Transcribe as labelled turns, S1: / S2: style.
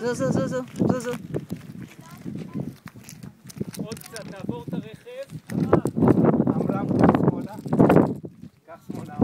S1: זו, זו, זו, זו, זו, זו.
S2: עוד קצת, תעבור את הרכב.
S3: קח שמאלה. קח שמאלה.